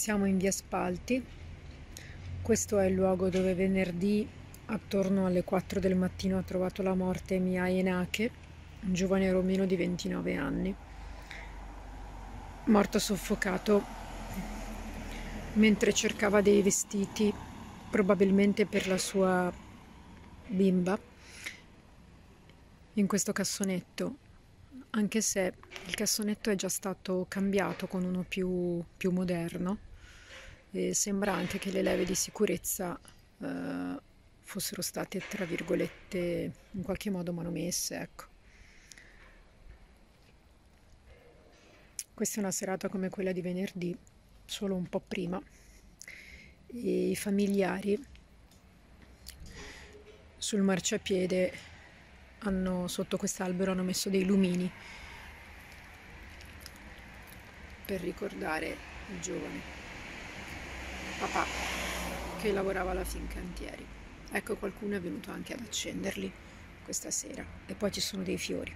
Siamo in via Spalti, questo è il luogo dove venerdì attorno alle 4 del mattino ha trovato la morte Mia Enake, un giovane romeno di 29 anni, morto soffocato mentre cercava dei vestiti, probabilmente per la sua bimba, in questo cassonetto. Anche se il cassonetto è già stato cambiato con uno più, più moderno e sembra anche che le leve di sicurezza eh, fossero state tra virgolette in qualche modo manomesse ecco. Questa è una serata come quella di venerdì solo un po' prima. E i familiari sul marciapiede hanno, sotto quest'albero hanno messo dei lumini per ricordare il giovane papà che lavorava alla Fincantieri. Ecco, qualcuno è venuto anche ad accenderli questa sera e poi ci sono dei fiori.